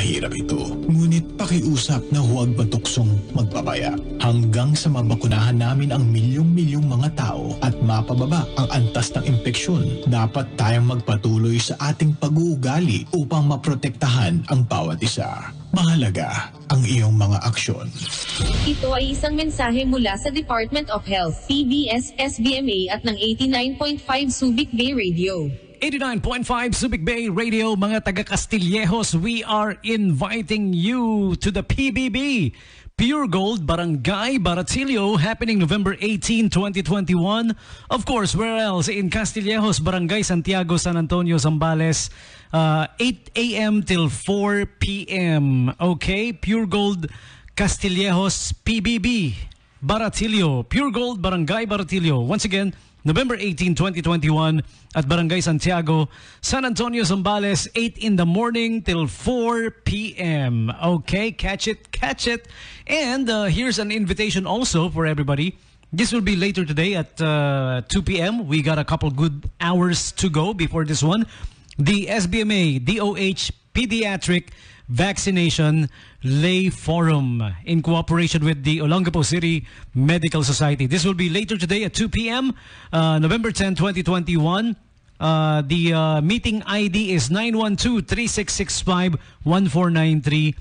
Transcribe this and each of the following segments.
Mahirap ito. Ngunit pakiusap na huwag matuksong magpabaya. Hanggang sa mabakunahan namin ang milyong-milyong mga tao at mapababa ang antas ng impeksyon, dapat tayong magpatuloy sa ating pag-uugali upang maprotektahan ang bawat isa. Mahalaga ang iyong mga aksyon. Ito ay isang mensahe mula sa Department of Health, PBS, SBMA at ng 89.5 Subic Bay Radio. 89.5 Subic Bay Radio, mga taga Castillejos, we are inviting you to the PBB. Pure Gold Barangay Baratillo happening November 18, 2021. Of course, where else? In Castillejos, Barangay Santiago, San Antonio, Zambales, uh, 8 a.m. till 4 p.m. Okay? Pure Gold Castillejos PBB Baratillo. Pure Gold Barangay Baratillo. Once again, November 18, 2021 at Barangay Santiago, San Antonio, Zambales, 8 in the morning till 4 p.m. Okay, catch it, catch it. And uh, here's an invitation also for everybody. This will be later today at uh, 2 p.m. We got a couple good hours to go before this one. The SBMA DOH Pediatric Vaccination Lay Forum in cooperation with the Olongapo City Medical Society. This will be later today at 2 p.m., uh, November 10, 2021. Uh, the uh, meeting ID is 912-3665-1493.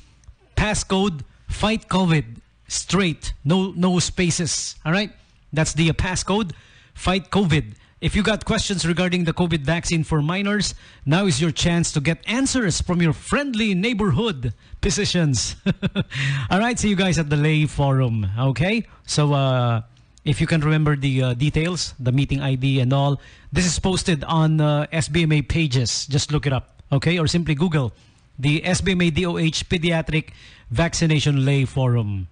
Passcode Fight COVID. Straight. No, no spaces. All right? That's the uh, passcode Fight COVID. If you got questions regarding the COVID vaccine for minors, now is your chance to get answers from your friendly neighborhood physicians. All right, see you guys at the Lay Forum. Okay, so uh, if you can remember the uh, details, the meeting ID and all, this is posted on uh, SBMA pages. Just look it up, okay, or simply Google the SBMA DOH Pediatric Vaccination Lay Forum.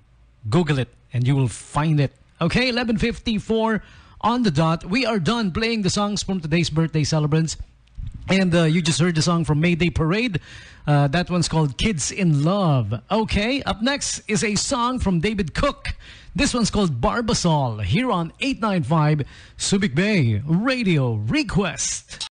Google it, and you will find it. Okay, 1154 on the dot. We are done playing the songs from today's birthday celebrants. And uh, you just heard the song from Mayday Parade. Uh, that one's called Kids in Love. Okay, up next is a song from David Cook. This one's called Barbasol here on 895 Subic Bay Radio Request.